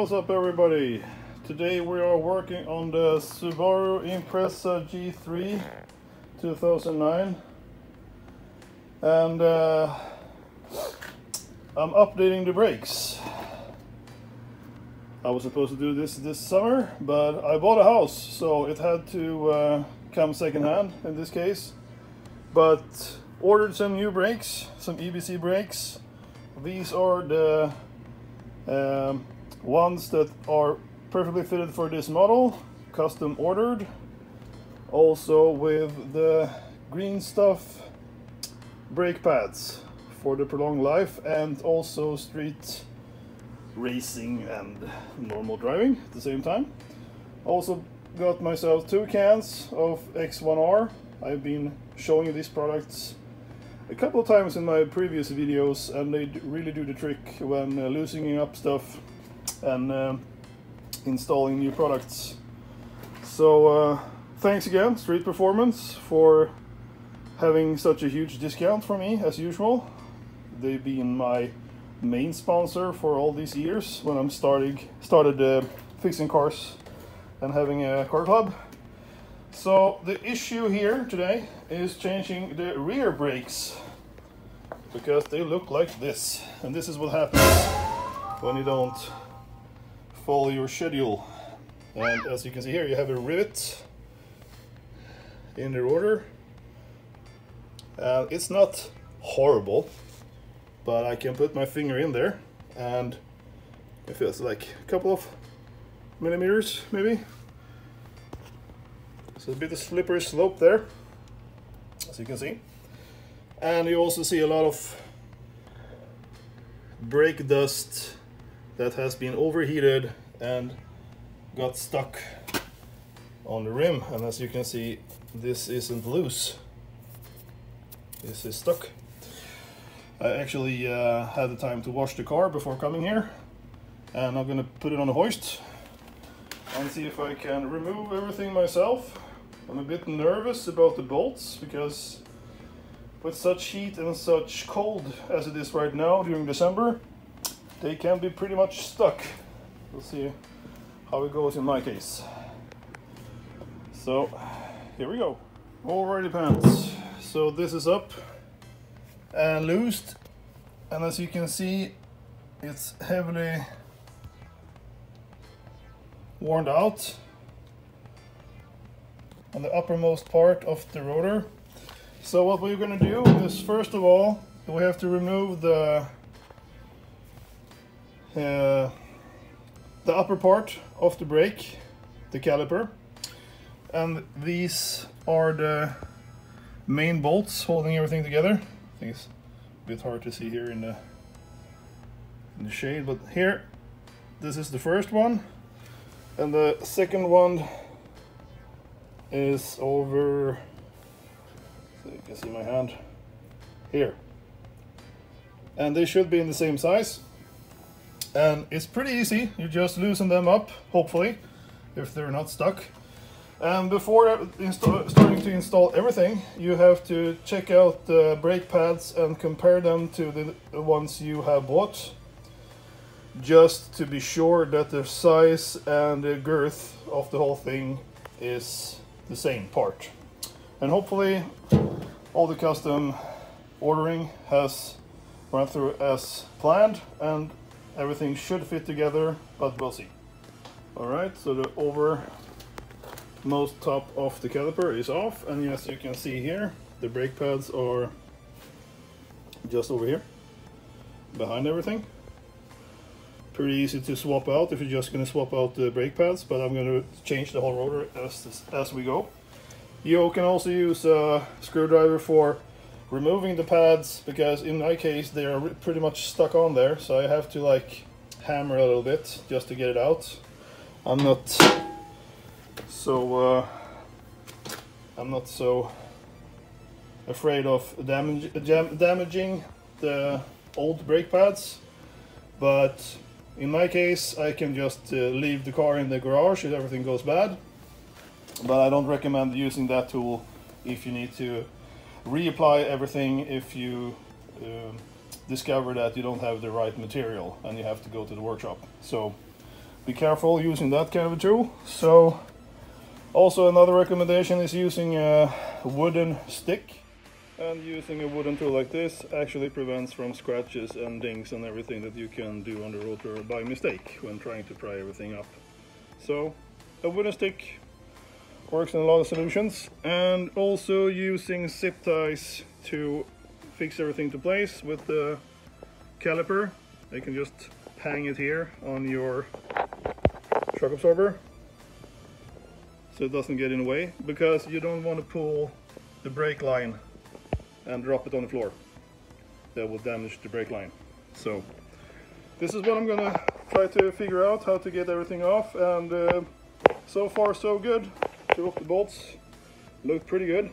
what's up everybody? Today we are working on the Subaru Impreza G3 2009 and uh, I'm updating the brakes. I was supposed to do this this summer, but I bought a house, so it had to uh, come secondhand in this case. But ordered some new brakes, some EBC brakes. These are the um, ones that are perfectly fitted for this model, custom ordered. Also with the green stuff brake pads for the prolonged life and also street racing and normal driving at the same time. Also got myself two cans of X1R. I've been showing you these products a couple of times in my previous videos and they really do the trick when uh, loosening up stuff and uh, installing new products. So uh, thanks again Street Performance for having such a huge discount for me as usual. They've been my main sponsor for all these years when I'm starting started uh, fixing cars and having a car club. So the issue here today is changing the rear brakes because they look like this and this is what happens when you don't follow your schedule. And as you can see here you have a rivet in the rotor uh, it's not horrible but I can put my finger in there and it feels like a couple of millimeters maybe. So a bit of slippery slope there, as you can see. And you also see a lot of brake dust that has been overheated and got stuck on the rim. And as you can see, this isn't loose. This is stuck. I actually uh, had the time to wash the car before coming here. And I'm gonna put it on a hoist and see if I can remove everything myself. I'm a bit nervous about the bolts because with such heat and such cold as it is right now during December, they can be pretty much stuck. We'll see how it goes in my case. So here we go. Alrighty pants. So this is up and loosed and as you can see it's heavily worn out on the uppermost part of the rotor. So what we're going to do is first of all we have to remove the Uh, the upper part of the brake, the caliper, and these are the main bolts holding everything together. I think it's a bit hard to see here in the in the shade, but here this is the first one, and the second one is over, so you can see my hand, here. And they should be in the same size. And it's pretty easy, you just loosen them up, hopefully, if they're not stuck. And before uh, starting to install everything, you have to check out the brake pads and compare them to the, the ones you have bought just to be sure that the size and the girth of the whole thing is the same part. And hopefully all the custom ordering has run through as planned and everything should fit together, but we'll see. Alright, so the over most top of the caliper is off and as you can see here, the brake pads are just over here, behind everything. Pretty easy to swap out if you're just going to swap out the brake pads, but I'm going to change the whole rotor as, as we go. You can also use a screwdriver for removing the pads, because in my case they are pretty much stuck on there, so I have to like hammer a little bit just to get it out. I'm not so uh, I'm not so afraid of damage, damaging the old brake pads, but in my case, I can just uh, leave the car in the garage if everything goes bad. But I don't recommend using that tool if you need to reapply everything if you uh, discover that you don't have the right material and you have to go to the workshop. So be careful using that kind of a tool. So also another recommendation is using a wooden stick and using a wooden tool like this actually prevents from scratches and dings and everything that you can do on the rotor by mistake when trying to pry everything up. So a wooden stick works in a lot of solutions and also using zip ties to fix everything to place with the caliper. You can just hang it here on your shock absorber so it doesn't get in the way because you don't want to pull the brake line and drop it on the floor. That will damage the brake line. So this is what I'm gonna try to figure out how to get everything off and uh, so far so good. Two of the bolts look pretty good.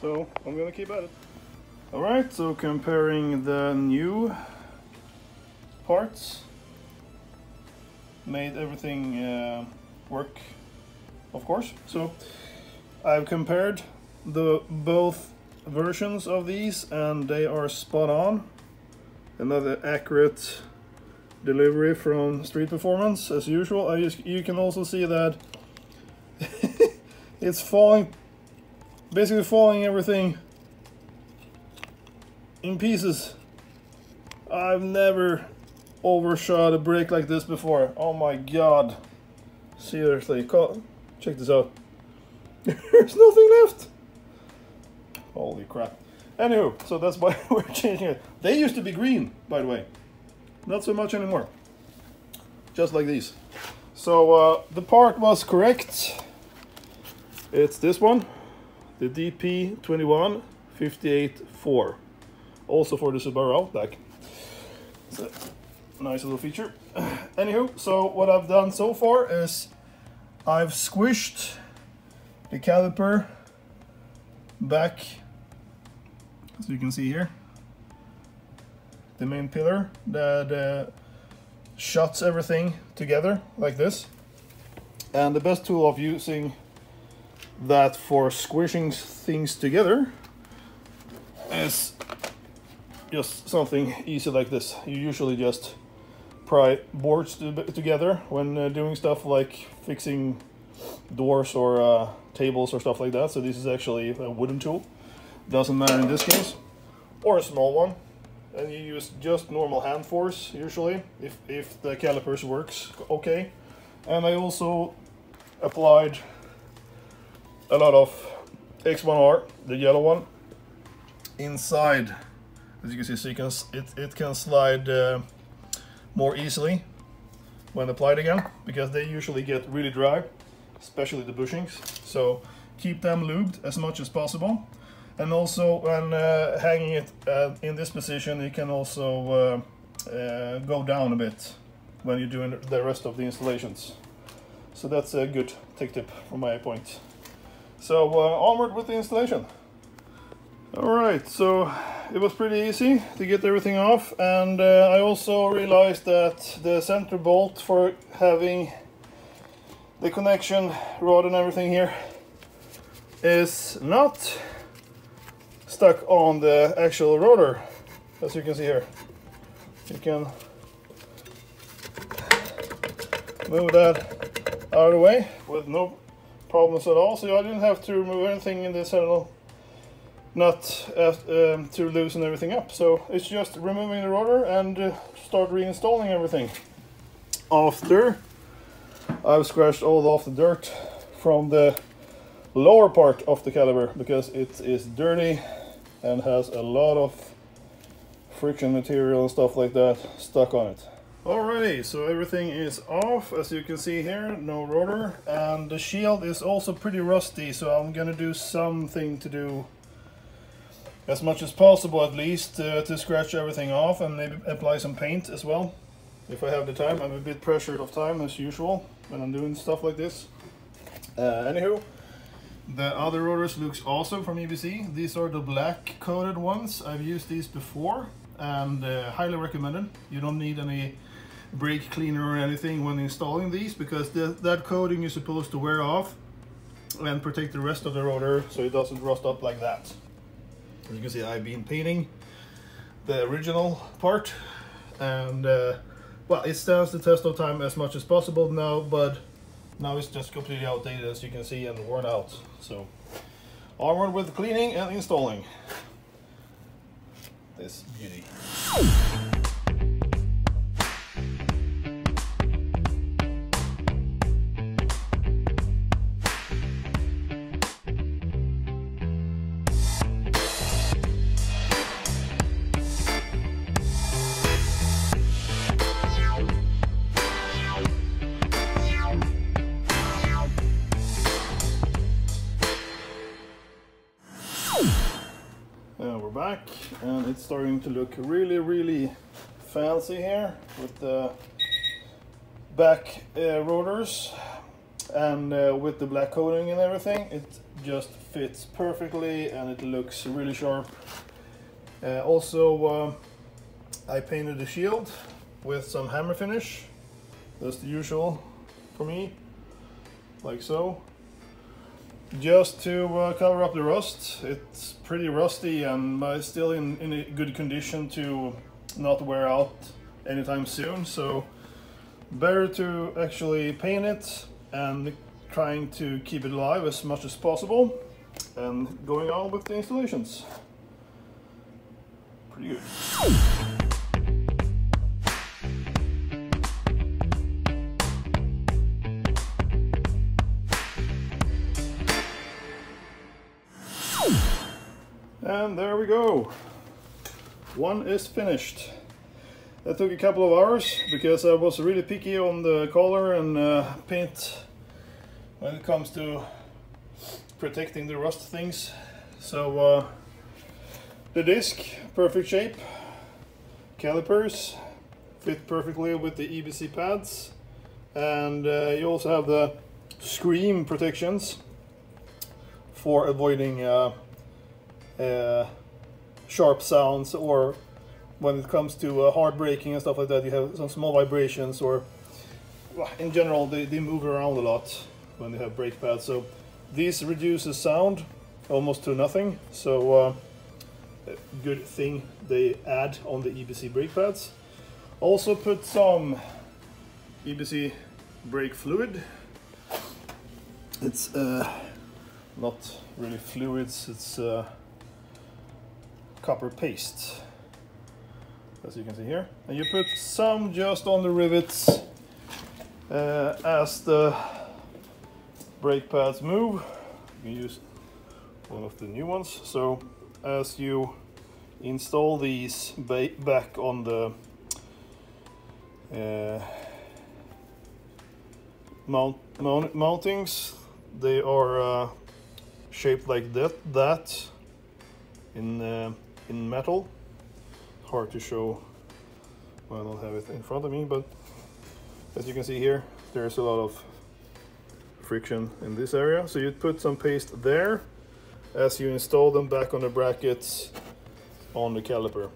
So I'm gonna keep at it. Alright, so comparing the new parts made everything uh, work of course. So I've compared the both versions of these and they are spot on. Another accurate delivery from Street Performance as usual. I just, you can also see that it's falling, basically falling everything in pieces. I've never overshot a brake like this before. Oh my god. Seriously, check this out. There's nothing left. Holy crap. Anywho, so that's why we're changing it. They used to be green, by the way. Not so much anymore. Just like these. So uh, the part was correct. It's this one. The DP21 58-4. Also for the Subaru Outback. It's a nice little feature. Anywho, so what I've done so far is I've squished the caliper back as you can see here the main pillar that uh, shuts everything together like this and the best tool of using that for squishing things together is just something easy like this you usually just pry boards together when uh, doing stuff like fixing doors or uh, tables or stuff like that. So this is actually a wooden tool. Doesn't matter in this case. Or a small one. And you use just normal hand force usually if, if the calipers works okay. And I also applied a lot of X1R, the yellow one, inside. As you can see, so you can, it, it can slide uh, more easily when applied again because they usually get really dry especially the bushings. So keep them lubed as much as possible. And also when uh, hanging it uh, in this position, it can also uh, uh, go down a bit when you're doing the rest of the installations. So that's a good tech tip from my point. So uh, onward with the installation. Alright, so it was pretty easy to get everything off and uh, I also realized that the center bolt for having the connection rod and everything here is not stuck on the actual rotor as you can see here you can move that out of the way with no problems at all so I didn't have to remove anything in this little nut um, to loosen everything up so it's just removing the rotor and uh, start reinstalling everything after I've scratched all off the dirt from the lower part of the caliper because it is dirty and has a lot of friction material and stuff like that stuck on it. Alrighty, so everything is off as you can see here, no rotor and the shield is also pretty rusty so I'm gonna do something to do as much as possible at least uh, to scratch everything off and maybe apply some paint as well if I have the time. I'm a bit pressured of time as usual when I'm doing stuff like this. Uh, anywho, the other rotors looks awesome from EBC. These are the black coated ones. I've used these before and uh, highly recommended. You don't need any brake cleaner or anything when installing these because the, that coating is supposed to wear off and protect the rest of the rotor so it doesn't rust up like that. As you can see I've been painting the original part and uh, well, it stands the test of time as much as possible now, but now it's just completely outdated as you can see and worn out. So armored with cleaning and installing this beauty. Starting to look really really fancy here with the back uh, rotors and uh, with the black coating and everything. It just fits perfectly and it looks really sharp. Uh, also uh, I painted the shield with some hammer finish. That's the usual for me like so just to uh, cover up the rust. It's pretty rusty and uh, still in, in a good condition to not wear out anytime soon. So better to actually paint it and trying to keep it alive as much as possible and going on with the installations. Pretty good. And there we go. One is finished. That took a couple of hours because I was really picky on the color and uh, paint when it comes to protecting the rust things. So uh, the disc, perfect shape. Calipers fit perfectly with the EBC pads. And uh, you also have the scream protections for avoiding uh, sharp sounds or when it comes to uh, hard braking and stuff like that you have some small vibrations or in general they, they move around a lot when they have brake pads. So these reduces sound almost to nothing. So uh, good thing they add on the EBC brake pads. Also put some EBC brake fluid. It's uh, not really fluids it's uh, copper paste. As you can see here. And you put some just on the rivets uh, as the brake pads move. You can use one of the new ones. So as you install these ba back on the uh, mount, mount mountings they are uh, shaped like that that in uh, in metal. Hard to show, I don't have it in front of me, but as you can see here, there's a lot of friction in this area. So you'd put some paste there as you install them back on the brackets on the caliper.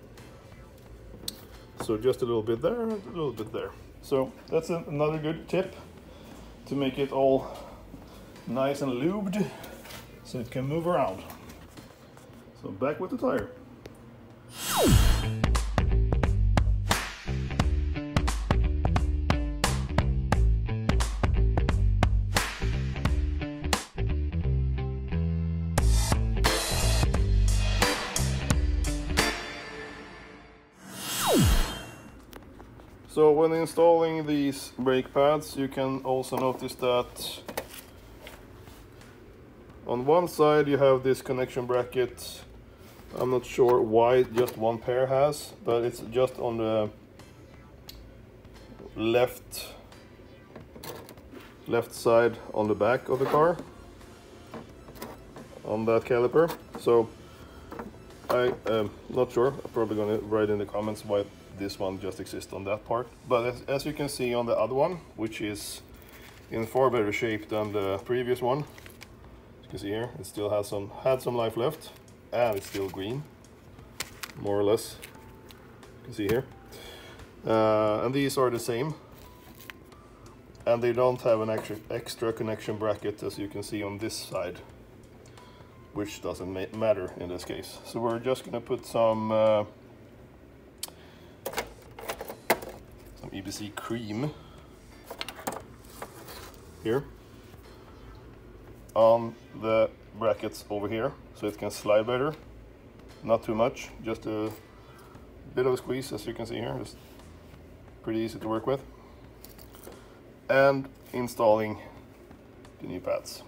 So just a little bit there, a little bit there. So that's another good tip to make it all nice and lubed so it can move around. So back with the tire. So when installing these brake pads you can also notice that on one side you have this connection bracket I'm not sure why just one pair has but it's just on the left left side on the back of the car on that caliper. So I am not sure. I'm probably gonna write in the comments why this one just exists on that part. But as, as you can see on the other one which is in far better shape than the previous one you can see here it still has some had some life left and it's still green more or less. You can see here. Uh, and these are the same. And they don't have an extra, extra connection bracket as you can see on this side which doesn't ma matter in this case. So we're just gonna put some uh, some EBC cream here on the brackets over here so it can slide better. Not too much, just a bit of a squeeze as you can see here, just pretty easy to work with. And installing the new pads.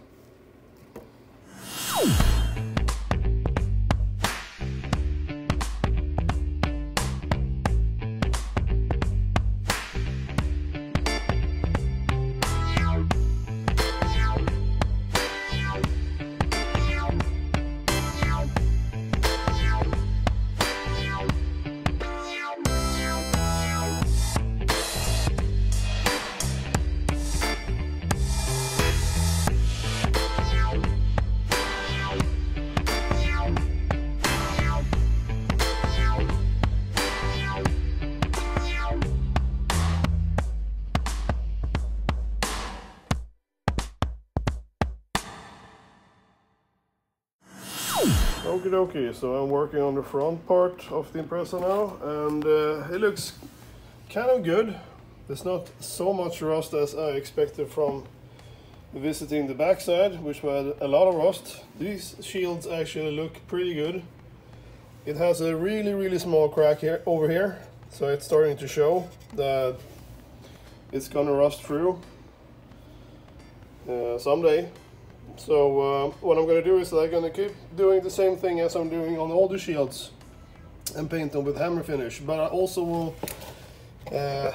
Okie dokie, so I'm working on the front part of the Impreza now and uh, it looks kind of good. There's not so much rust as I expected from visiting the backside, which had a lot of rust. These shields actually look pretty good. It has a really, really small crack here over here, so it's starting to show that it's gonna rust through uh, someday. So uh, what I'm going to do is I'm going to keep doing the same thing as I'm doing on all the shields and paint them with hammer finish. But I also will uh,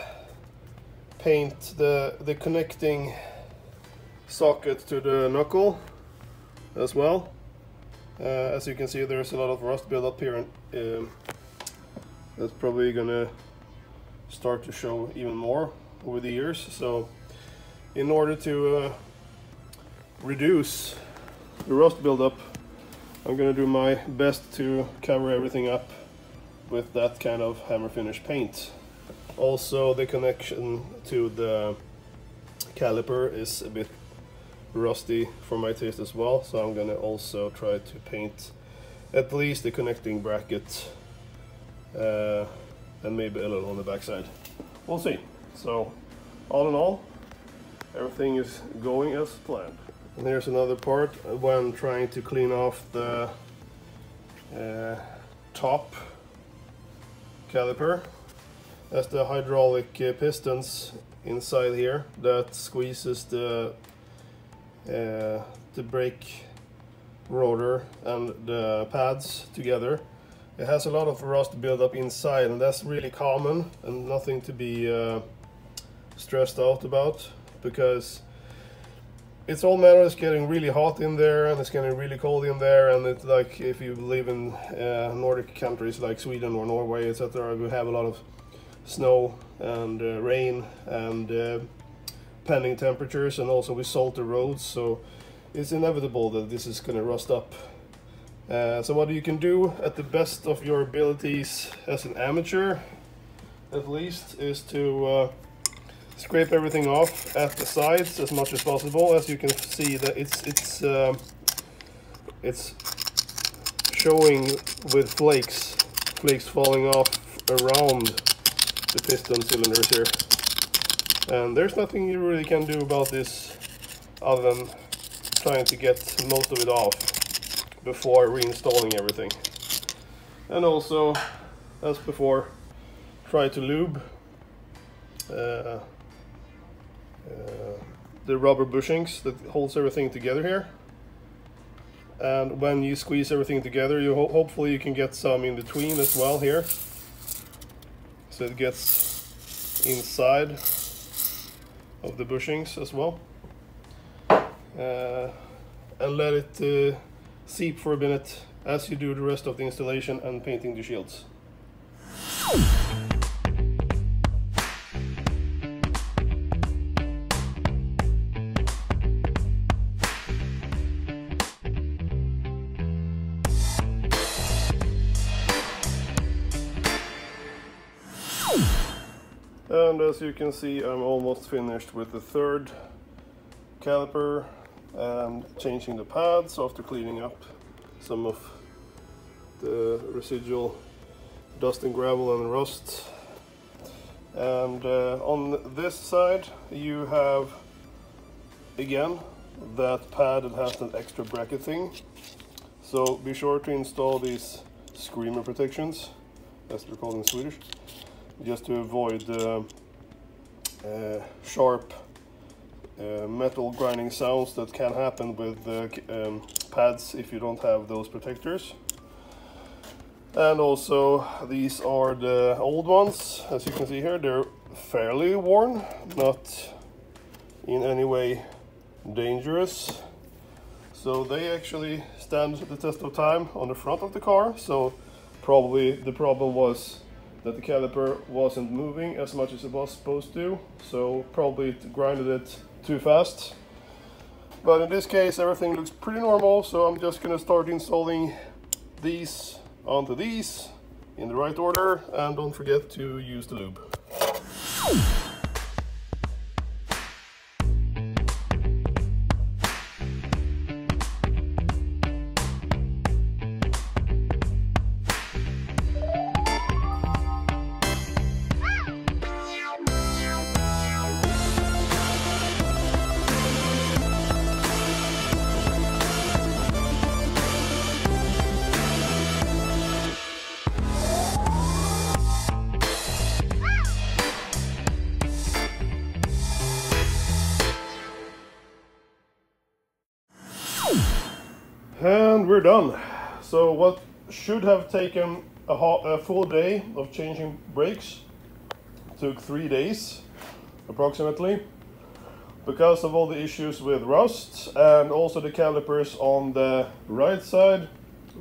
paint the, the connecting socket to the knuckle as well. Uh, as you can see there's a lot of rust build up here and um, that's probably gonna start to show even more over the years. So in order to uh, reduce the rust buildup, I'm gonna do my best to cover everything up with that kind of hammer finish paint. Also the connection to the caliper is a bit rusty for my taste as well, so I'm gonna also try to paint at least the connecting bracket uh, and maybe a little on the backside. We'll see. So all in all, everything is going as planned. And here's another part when trying to clean off the uh, top caliper. That's the hydraulic uh, pistons inside here that squeezes the uh, the brake rotor and the pads together. It has a lot of rust buildup inside and that's really common and nothing to be uh, stressed out about because it's all matter it's getting really hot in there and it's getting really cold in there and it's like if you live in uh, Nordic countries like Sweden or Norway etc we have a lot of snow and uh, rain and uh, pending temperatures and also we salt the roads so it's inevitable that this is going to rust up. Uh, so what you can do at the best of your abilities as an amateur at least is to uh, scrape everything off at the sides as much as possible. As you can see, that it's it's uh, it's showing with flakes, flakes falling off around the piston cylinders here. And there's nothing you really can do about this other than trying to get most of it off before reinstalling everything. And also, as before, try to lube uh, the rubber bushings that holds everything together here. And when you squeeze everything together, you ho hopefully you can get some in between as well here. So it gets inside of the bushings as well. Uh, and let it uh, seep for a minute as you do the rest of the installation and painting the shields. And as you can see, I'm almost finished with the third caliper and changing the pads after cleaning up some of the residual dust and gravel and rust. And uh, on this side you have again that pad that has an extra bracket thing. So be sure to install these screamer protections, as they're called in Swedish, just to avoid uh, sharp uh, metal grinding sounds that can happen with um, pads if you don't have those protectors. And also these are the old ones, as you can see here, they're fairly worn, not in any way dangerous. So they actually stand the test of time on the front of the car. So probably the problem was that the caliper wasn't moving as much as it was supposed to. So probably it grinded it too fast. But in this case everything looks pretty normal. So I'm just gonna start installing these onto these in the right order and don't forget to use the lube. We're done. So what should have taken a, a, full day of changing brakes took three days approximately because of all the issues with rust and also the calipers on the right side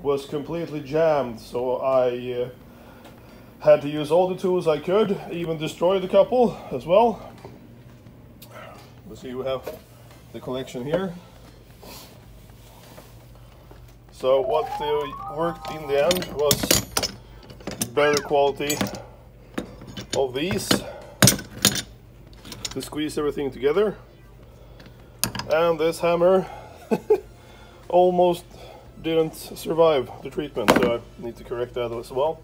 was completely jammed so I uh, had to use all the tools I could even destroyed a couple as well. Let's see we have the collection here so what worked in the end was better quality of these to squeeze everything together. And this hammer almost didn't survive the treatment, so I need to correct that as well.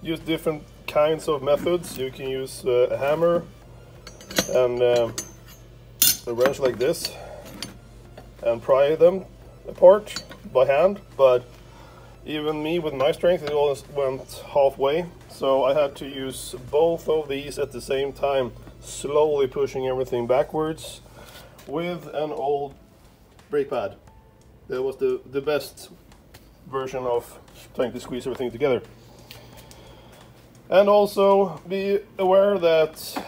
Use different kinds of methods. You can use uh, a hammer and uh, a wrench like this and pry them apart by hand, but even me with my strength, it always went halfway. So I had to use both of these at the same time, slowly pushing everything backwards with an old brake pad. That was the, the best version of trying to squeeze everything together. And also be aware that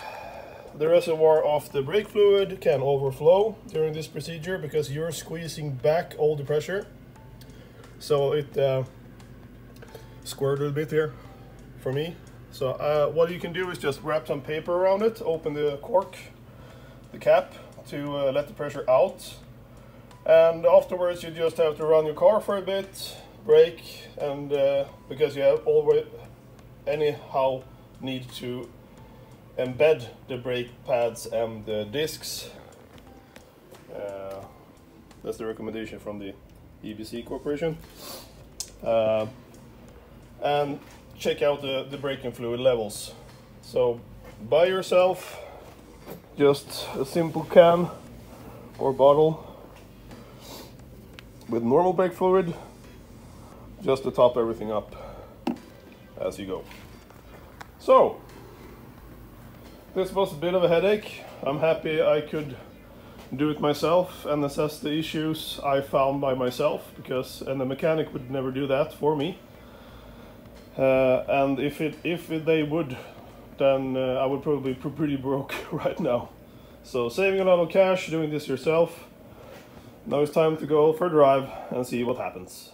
the reservoir of the brake fluid can overflow during this procedure because you're squeezing back all the pressure. So it uh, squirted a bit here for me. So uh, what you can do is just wrap some paper around it, open the cork, the cap to uh, let the pressure out. And afterwards you just have to run your car for a bit, brake, and uh, because you have already anyhow need to embed the brake pads and the discs. Uh, that's the recommendation from the EBC Corporation. Uh, and check out the, the braking fluid levels. So by yourself, just a simple can or bottle with normal brake fluid, just to top everything up as you go. So, this was a bit of a headache. I'm happy I could do it myself and assess the issues I found by myself because and the mechanic would never do that for me. Uh, and if it if they would, then uh, I would probably be pretty broke right now. So saving a lot of cash doing this yourself. Now it's time to go for a drive and see what happens.